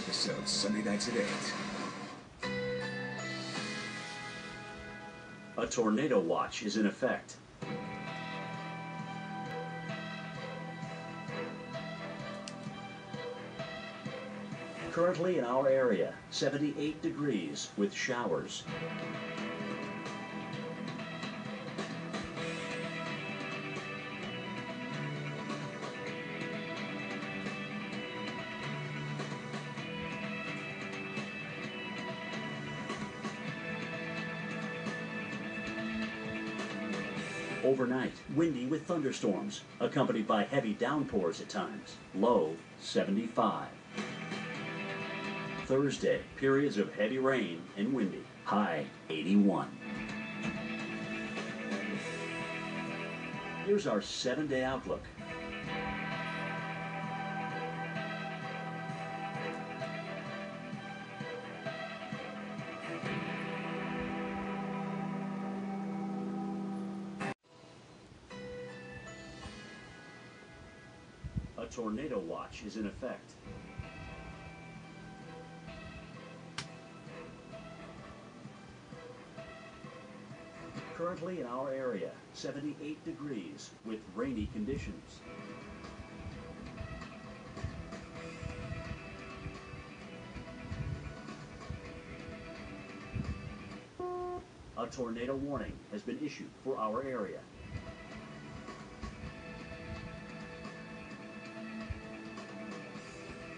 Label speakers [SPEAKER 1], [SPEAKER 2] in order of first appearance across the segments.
[SPEAKER 1] episodes, Sunday nights at 8.
[SPEAKER 2] A tornado watch is in effect. Currently in our area, 78 degrees with showers. Overnight, windy with thunderstorms, accompanied by heavy downpours at times. Low 75. Thursday, periods of heavy rain and windy. High 81. Here's our seven day outlook. Tornado watch is in effect. Currently in our area, 78 degrees with rainy conditions. A tornado warning has been issued for our area.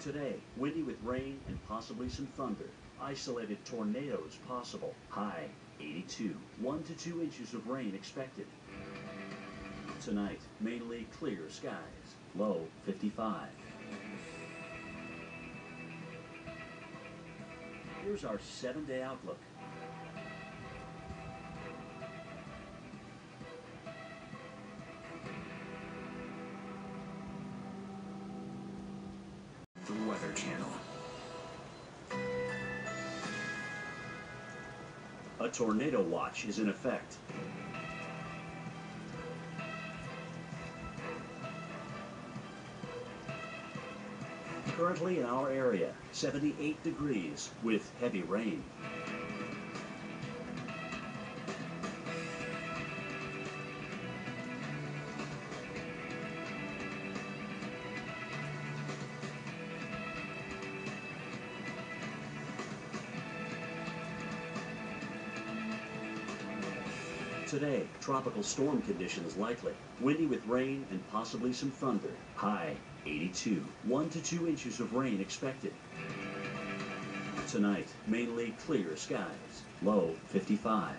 [SPEAKER 2] Today, windy with rain and possibly some thunder. Isolated tornadoes possible. High 82. 1 to 2 inches of rain expected. Tonight, mainly clear skies. Low 55. Here's our seven day outlook. A tornado watch is in effect. Currently in our area, 78 degrees with heavy rain. Today, tropical storm conditions likely. Windy with rain and possibly some thunder. High 82. 1 to 2 inches of rain expected. Tonight, mainly clear skies. Low 55.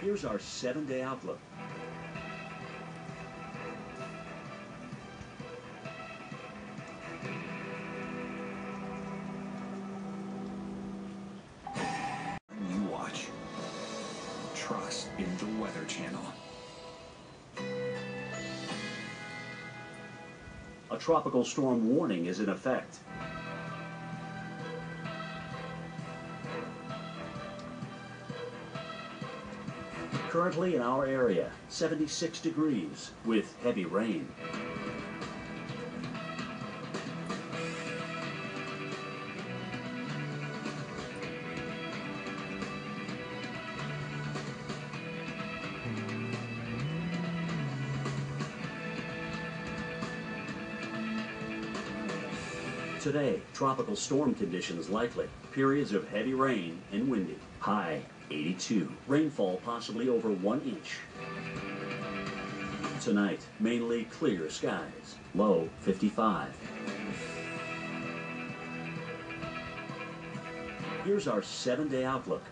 [SPEAKER 2] Here's our seven day outlook.
[SPEAKER 1] In the Weather Channel.
[SPEAKER 2] A tropical storm warning is in effect. Currently in our area, 76 degrees with heavy rain. Today, tropical storm conditions likely. Periods of heavy rain and windy. High 82. Rainfall possibly over one inch. Tonight, mainly clear skies. Low 55. Here's our seven day outlook.